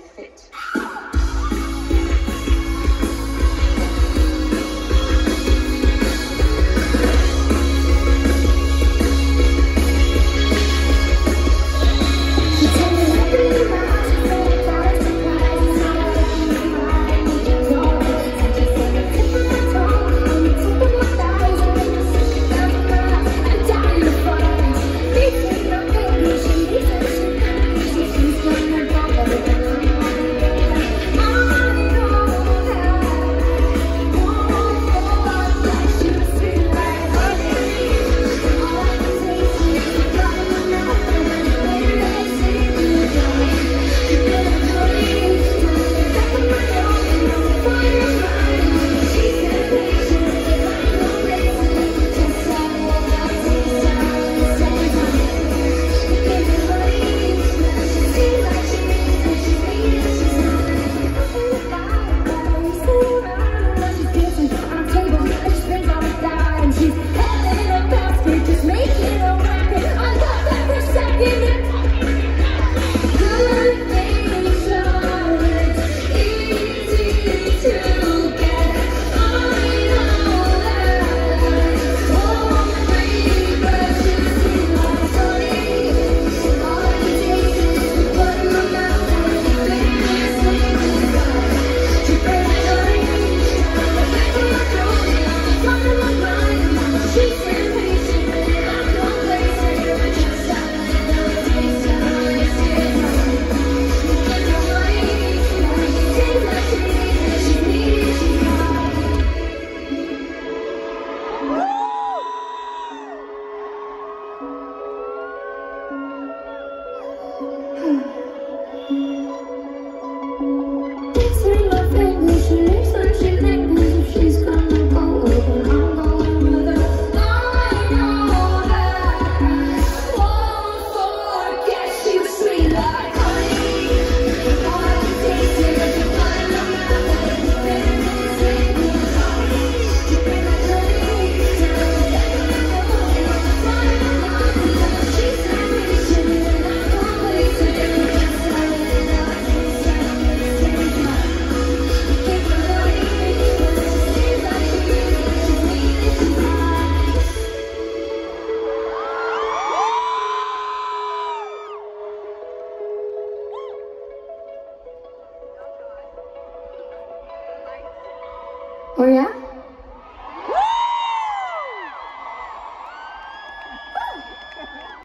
fit. Ooh. Oh yeah?